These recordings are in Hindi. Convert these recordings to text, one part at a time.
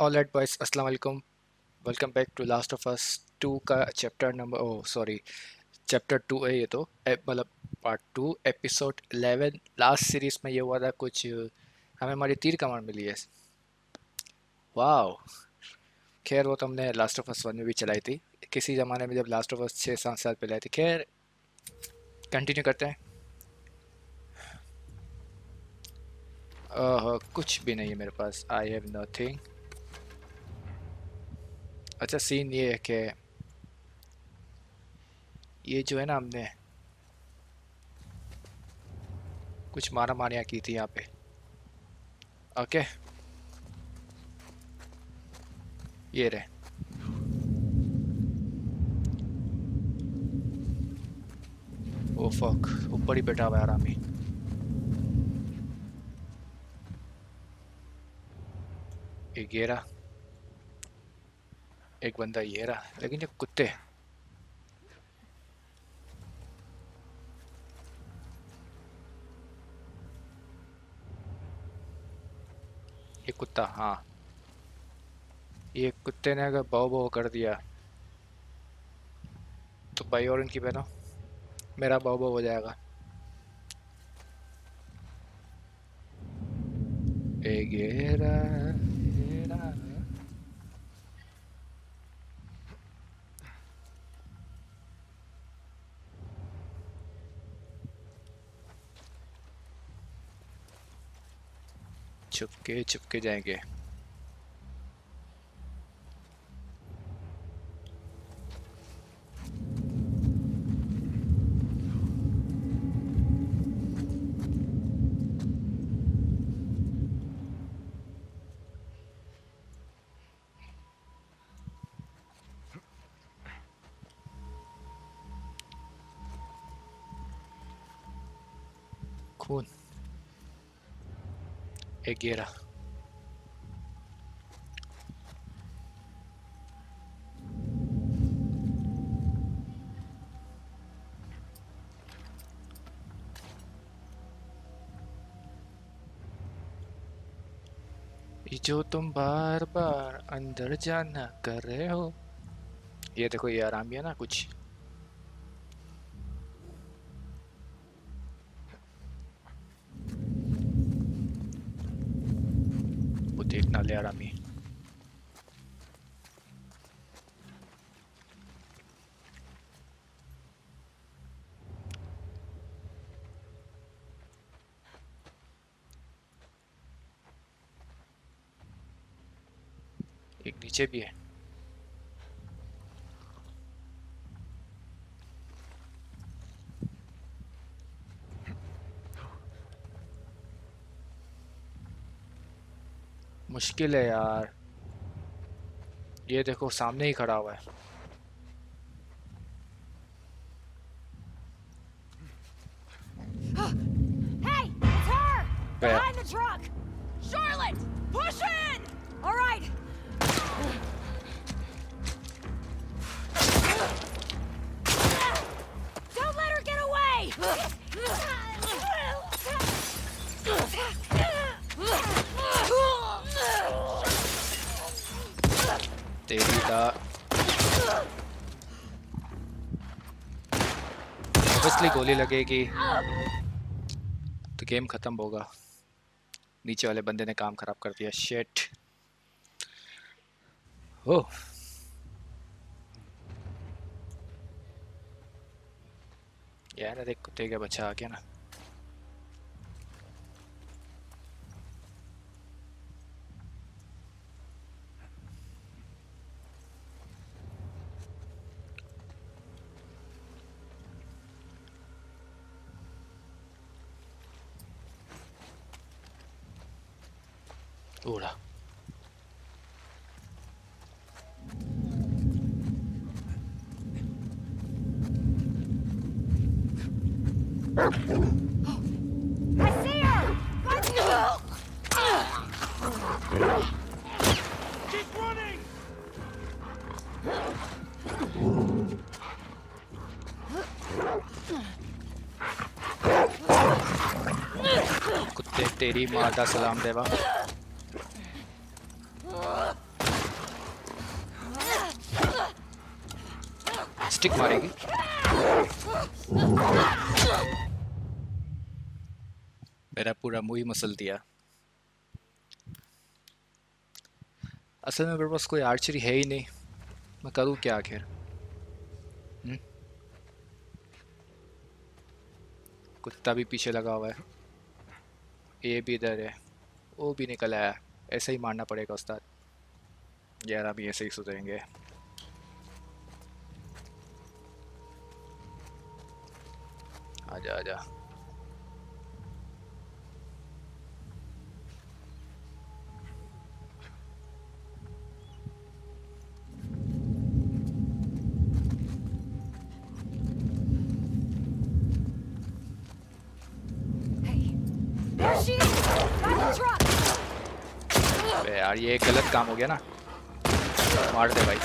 ऑल राइट बॉयस अस्सलाम वालेकुम welcome back to last of us two का chapter number oh sorry chapter two है ये तो. मतलब part two episode eleven last series में ये हुआ था कुछ हमें हमारी तीर कमान मिली है. वाह खैर वो तो हमने लास्ट ऑफ़ अस वन में भी चलाई थी. किसी ज़माने में जब लास्ट ऑफ़ अस छः सात साल पहले आई थी. खैर कंटिन्यू करते हैं. uh, कुछ भी नहीं है मेरे पास. आई हैव नथिंग अच्छा सीन ये है कि ये जो है ना हमने कुछ मारा मारिया की थी यहाँ पे। ओके ये रहे। ओ फक ऊपर ही बैठा हुआ आरामी एक गेरा एक बंदा ये रहा लेकिन ये कुत्ते ये कुत्ता हाँ ये कुत्ते ने अगर बहु बहु कर दिया तो भाई और इनकी बहनों मेरा बहु बहु हो जाएगा ए गेरा छुपके छुपके जाएँगे। एक जो तुम बार बार अंदर जाना कर रहे हो ये देखो ये आराम है ना कुछ देखना ले आरामी एक नीचे भी है मुश्किल है यार ये देखो सामने ही खड़ा हुआ है Hey, it's her! Behind the truck! तेरी का ऑब्वियसली गोली लगेगी। तो गेम ख़त्म होगा। नीचे वाले बंदे ने काम ख़राब कर दिया। शेट हो। यार देख कुत्ते का बच्चा आ गया ना। कुत्ते तेरी माँ का सलाम देवा। स्टिक मारेगी। मेरा पूरा मुँह ही मसल दिया असल में मेरे पास कोई आर्चरी है ही नहीं मैं करूँ क्या आखिर? कुत्ता भी पीछे लगा हुआ है। ये भी इधर है। वो भी निकल आया ऐसे ही मारना पड़ेगा उस्ताद। यार अभी ऐसे ही सुधरेंगे। आजा आजा। ये गलत काम हो गया ना। मार दे भाई।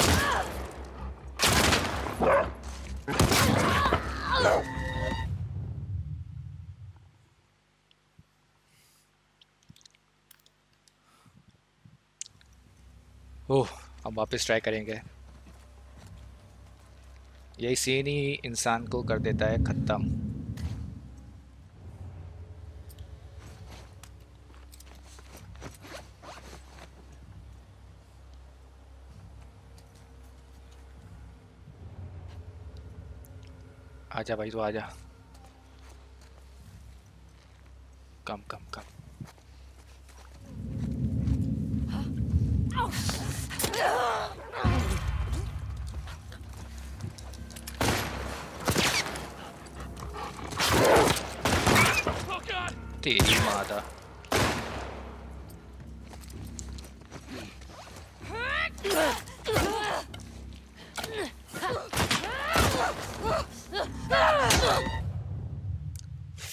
ओह हम वापस ट्राई करेंगे। यही सीन ही इंसान को कर देता है ख़त्म। आजा भाई तो आजा। कम कम कम। तेरी माता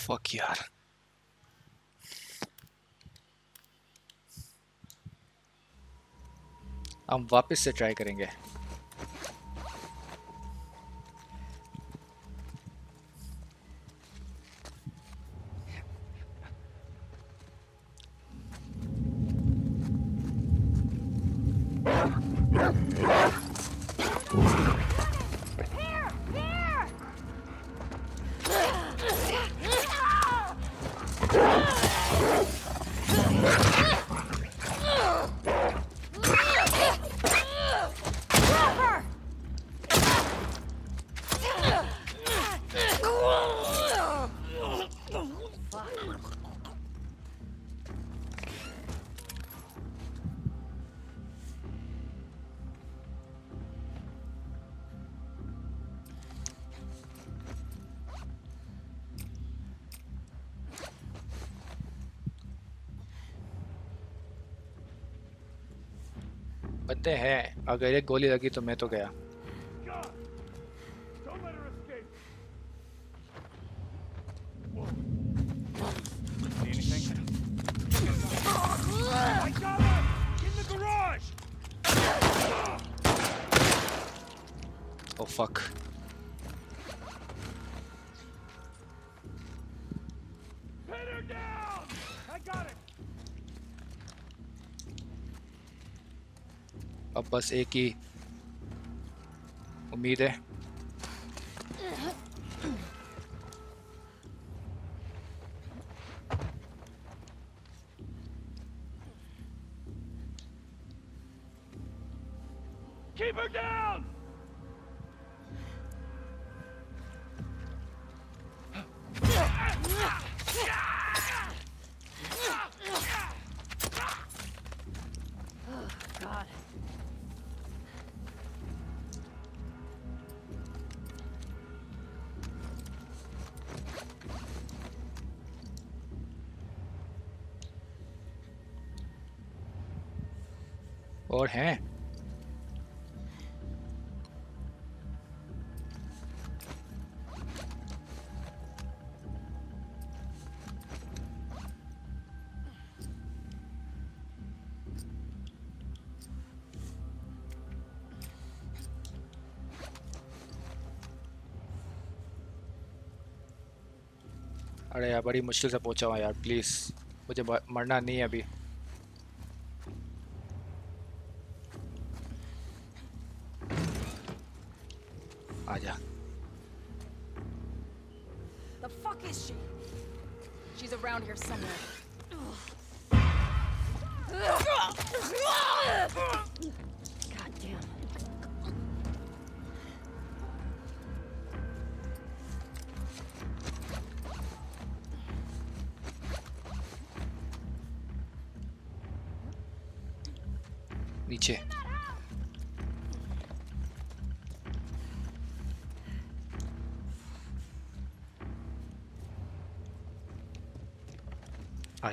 फक यार हम वापस से ट्राई करेंगे। बंदे हैं। अगर एक गोली लगी तो मैं तो गया। बस एक ही उम्मीद है Keep her down! हैं। अरे यार, बड़ी मुश्किल से पहुँचा हुआ यार प्लीज़ मुझे मरना नहीं है अभी। The fuck is she? She's around here somewhere.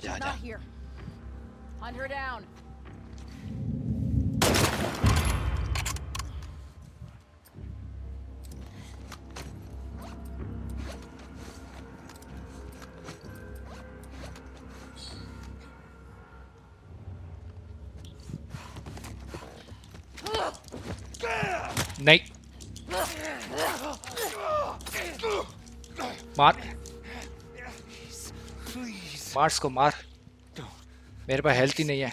Not here. Hunt her down. मार इसको मार। मेरे पास हेल्थ ही नहीं है।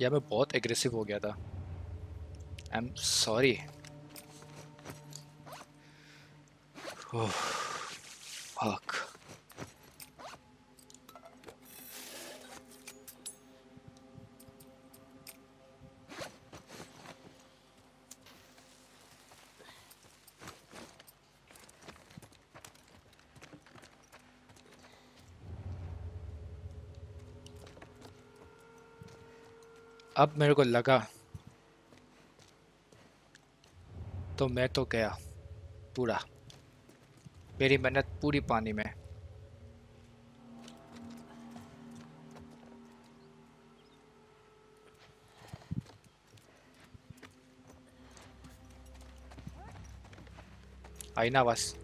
या मैं बहुत एग्रेसिव हो गया था। आई एम सॉरी फक अब मेरे को लगा तो मैं तो गया पूरा। मेरी मेहनत पूरी पानी में। आई ना बस।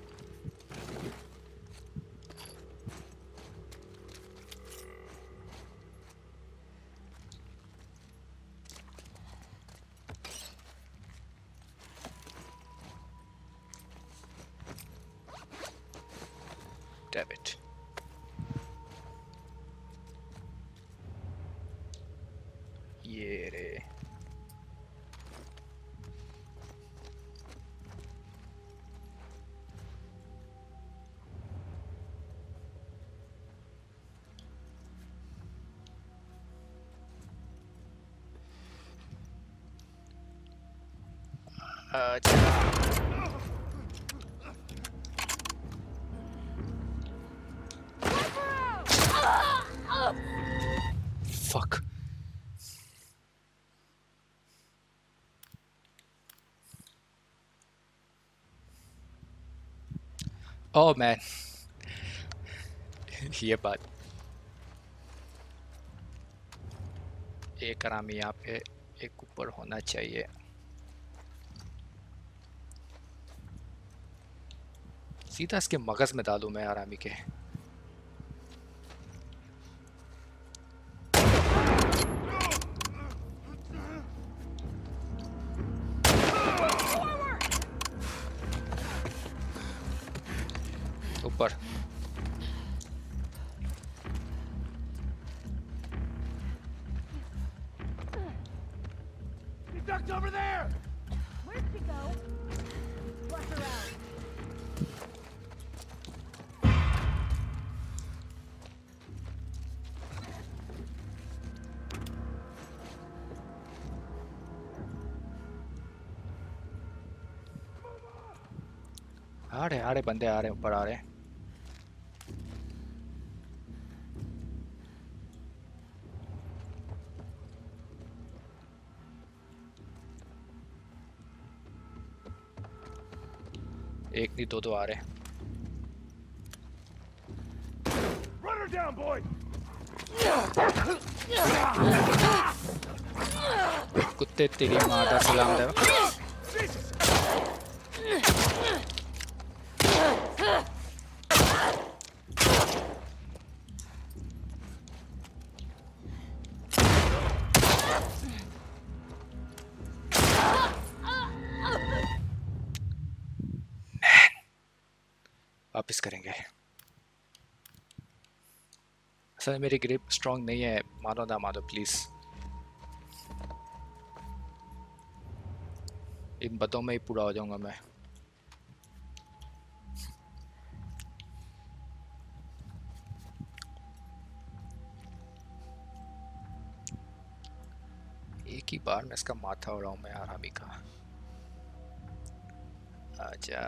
अच्छा Fuck. Oh man. ये बात एक आरामी यहाँ पे एक ऊपर होना चाहिए सीधा इसके मगज में डालूँ मैं आरामी के। आ रहे बंदे आ रहे ऊपर आ रहे एक नहीं दो दो आ रहे her down, boy! कुत्ते तेरी माँ का सलाम दे वापस करेंगे। सर मेरी ग्रिप स्ट्रांग नहीं है, मानो ना मानो प्लीज़ इन बतों में ही पूरा हो जाऊँगा मैं। एक ही बार मैं इसका माथा उड़ाऊं मैं, आरामी का। आजा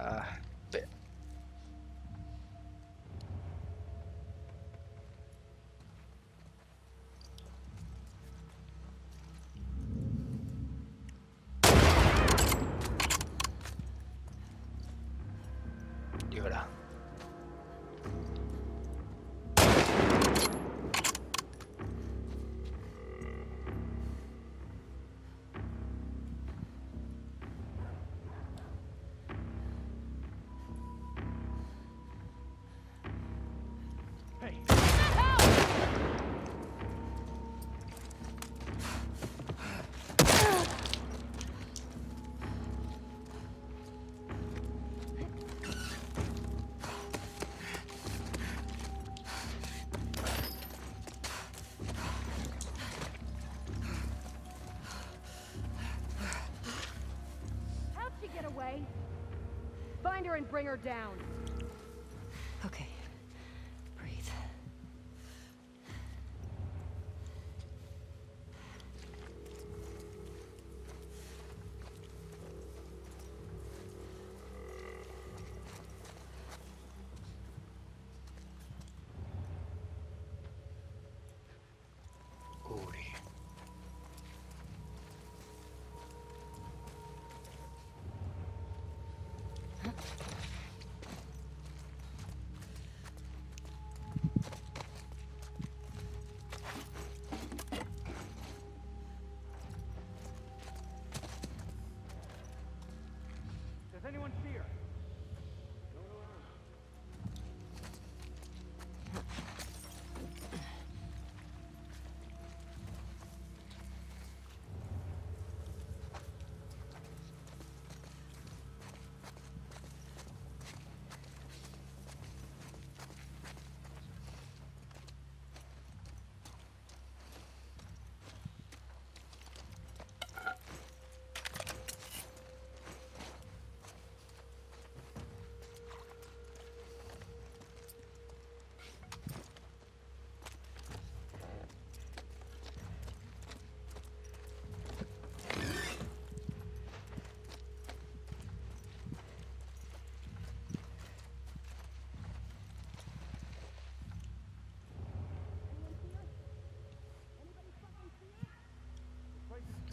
and bring her down.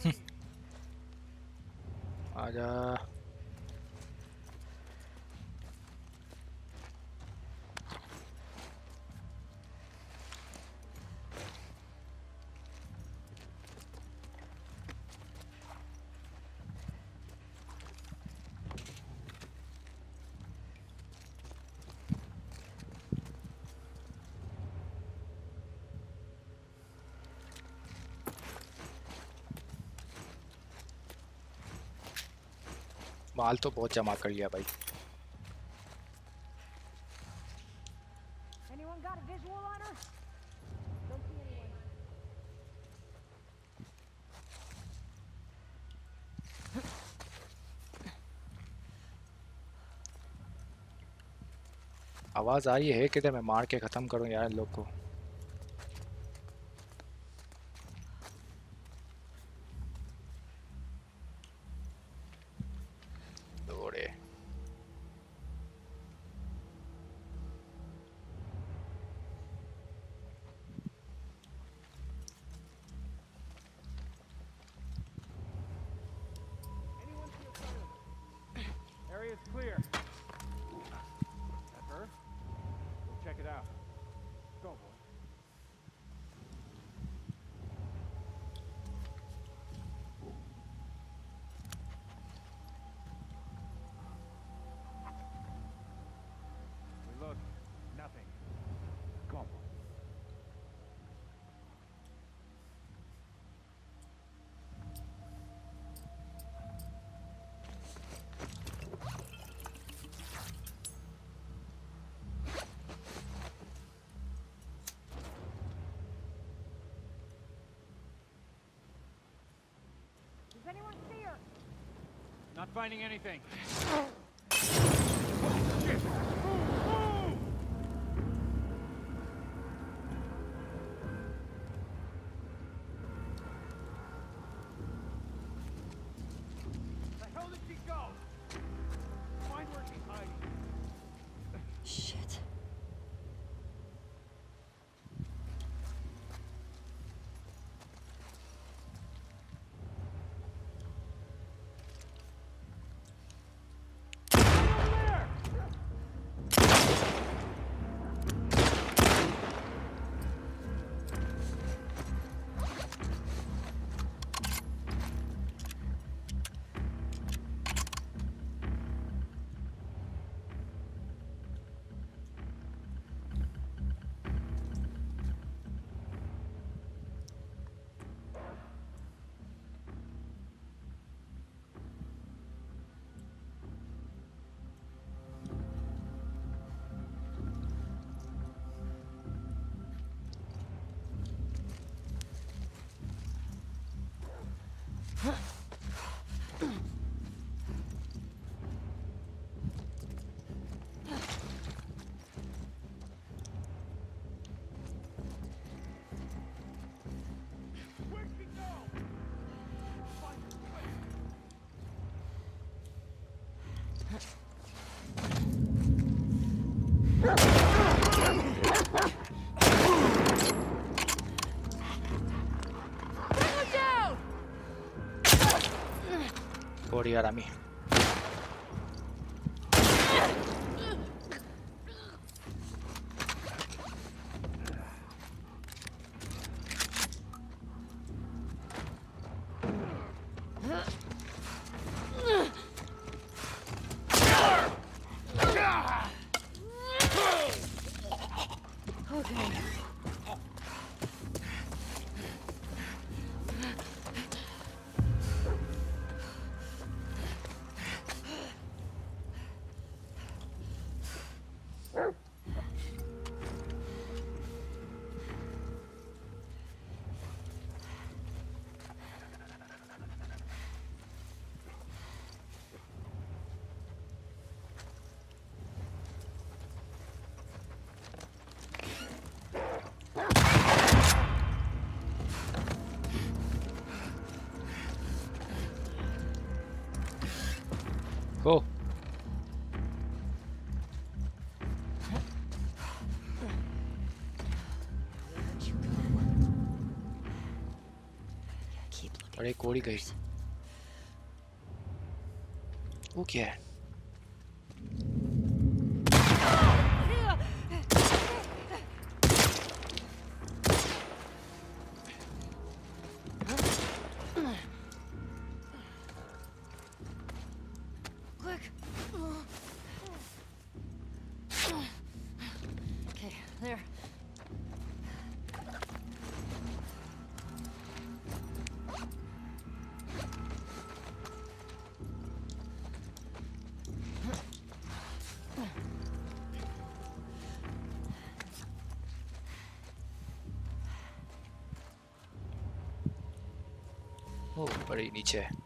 आजा। माल तो बहुत जमा कर लिया भाई. आवाज़ आ रही है किधर मैं मार के ख़त्म करूँ यार लोग को। Not finding anything. The Bolívar a mí. Keep looking. अरे कोड़ी गई वो क्या ओ बड़ी नीचे। है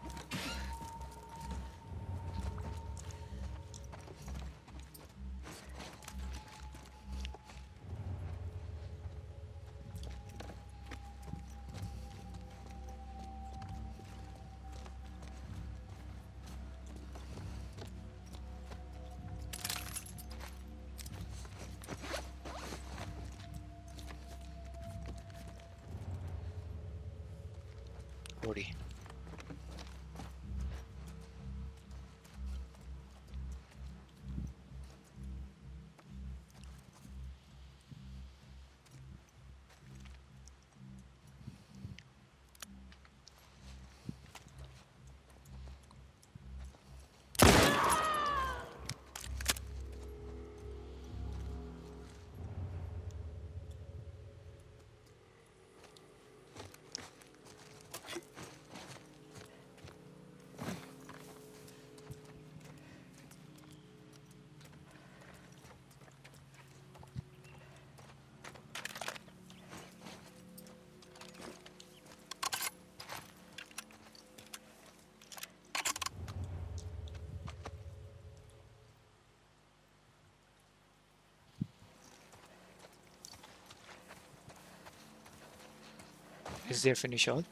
is their finish all.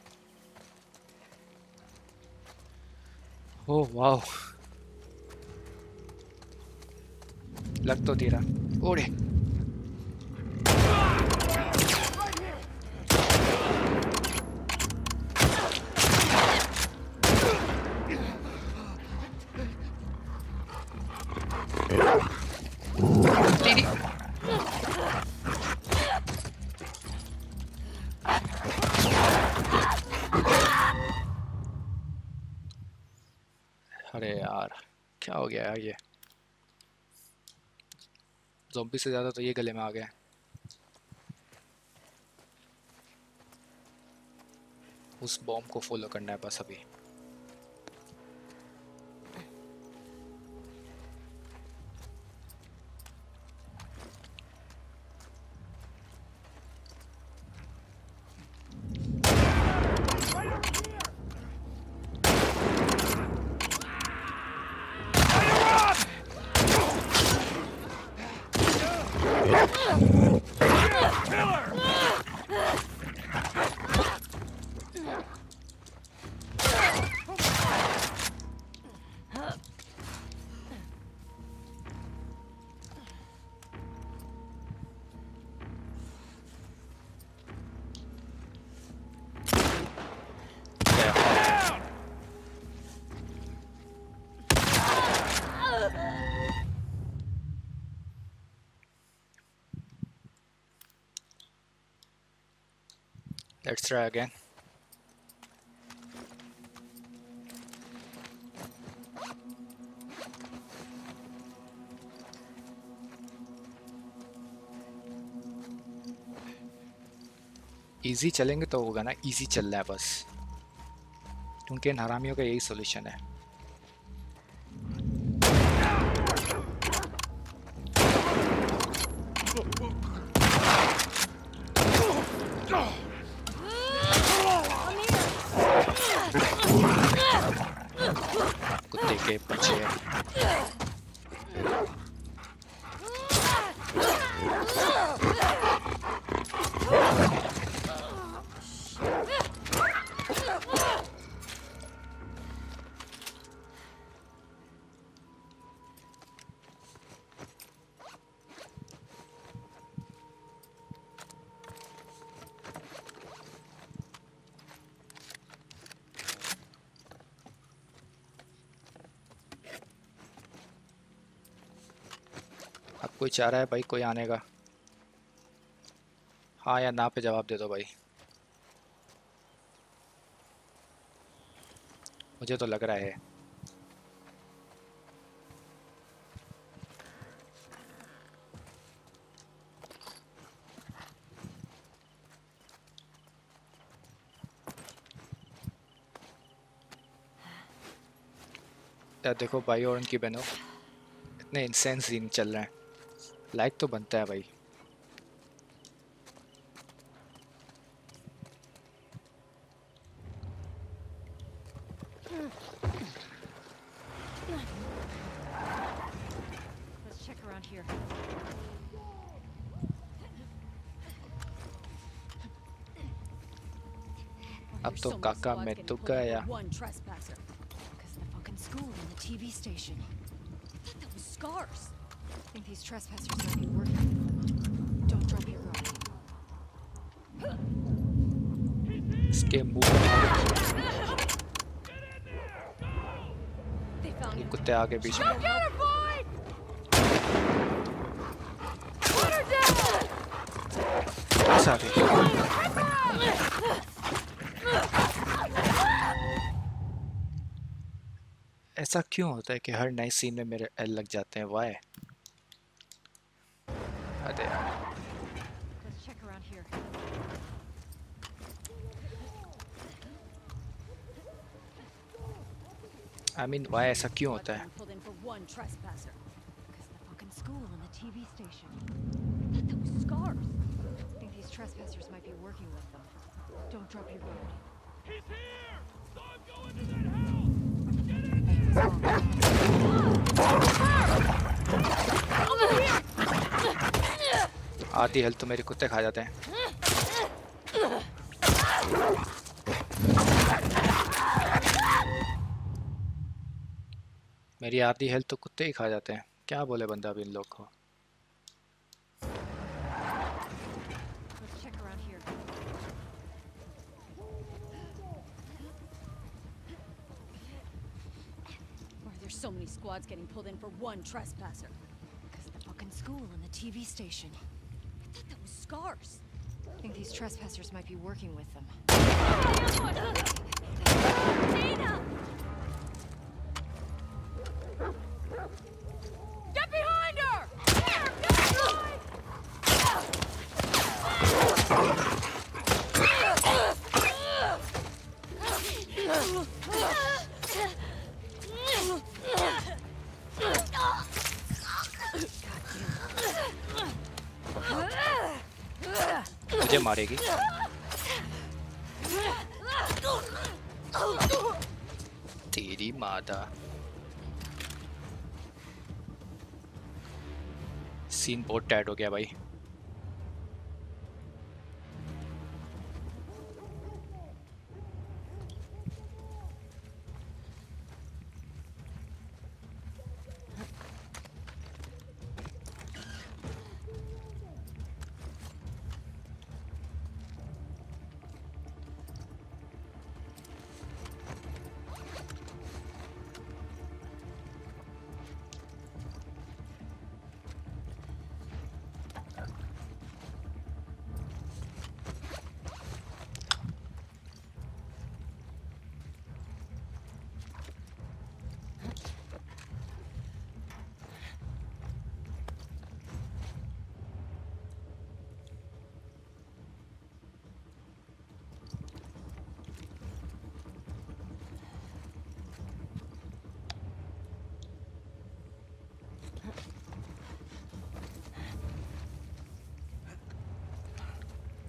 Oh wow. Lagto dira. Ore. क्या हो गया ये? जोम्बी से ज़्यादा तो ये गले में आ गया। उस बॉम्ब को फॉलो करना है बस अभी। Let's try again. इजी चलेंगे तो होगा ना? इजी चल रहा है बस। क्योंकि इन हरामियों का यही सोल्यूशन है। कोई चाह रहा है भाई, कोई आने का? हाँ या ना पे जवाब दे दो भाई। मुझे तो लग रहा है। यार देखो भाई और उनकी बहनों, इतने इंसेंस सीन चल रहे हैं। लाइक तो बनता है भाई. अब तो काका मैं तो गया scars. I think these trespassers might be working. Don't drop your guard. इसके मुँह ये कुत्ते आगे बीच में ऐसा क्यों होता है कि हर नए सीन में मेरे एल लग जाते हैं why अरे यार Let's check around here. I mean why ऐसा क्यों होता है Pulled in for one trespasser. Because the fucking school and the TV station. I thought that was scars. I think these trespassers might be working with them. Don't drop your guard. He's here! Saw him go into that house! Get in आधी हेल्थ तो मेरे कुत्ते खा जाते हैं मेरी आधी हेल्थ तो कुत्ते ही खा जाते हैं क्या बोले बंदा अभी इन लोग को so many squads getting pulled in for one trespasser? Because of the fucking school and the TV station. Scars. I think these trespassers might be working with them. Dana! माता सीन बहुत टाइट हो गया भाई।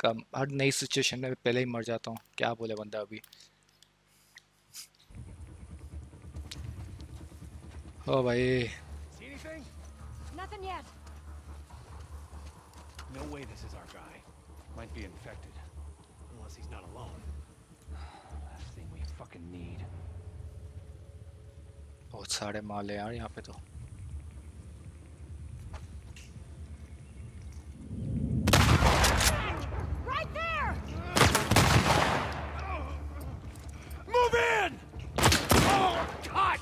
कम हर नई सिचुएशन में पहले ही मर जाता हूँ क्या बोले बंदा अभी ओ भाई Nothing yet. No way, this is our guy. Might be infected. Unless he's not alone. Last thing we fucking need. बहुत सारे माल है यार यहाँ पे तो Move in! Oh, God!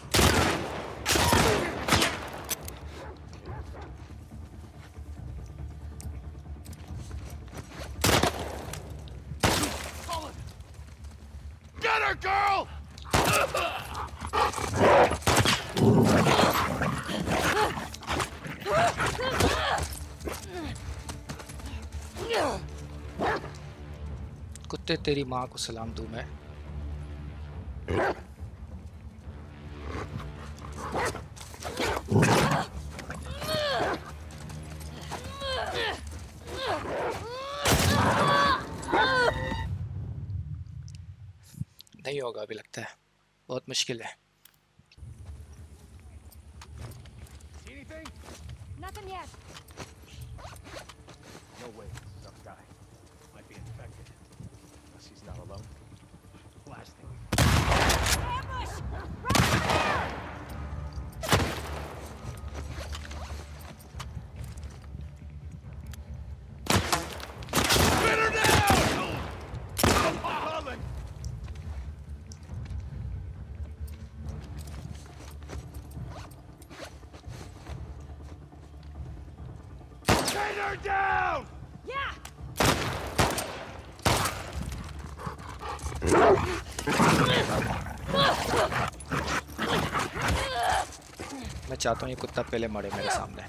Colin! Get her, girl! कुत्ते तेरी माँ को सलाम दूँ मैं बहुत मुश्किल है चाहता हूँ ये कुत्ता पहले मरे मेरे सामने।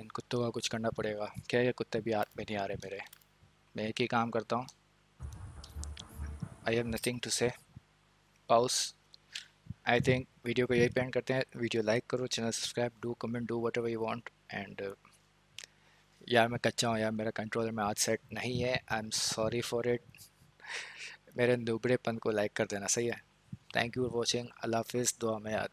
इन कुत्तों का कुछ करना पड़ेगा। क्या ये कुत्ते भी आ, नहीं आ रहे मेरे? मैं एक ही काम करता हूँ। आई हैव नथिंग टू से पाउस आई थिंक वीडियो को यही पेंड करते हैं। वीडियो लाइक करो channel subscribe do comment do whatever you want and यार मैं कच्चा हूँ यार, मेरा कंट्रोलर में आज सेट नहीं है। I am sorry for it मेरे दुबड़ेपन को लाइक कर देना, सही है? थैंक यू फॉर वॉचिंग अल्लाह हाफिज़, दुआ में याद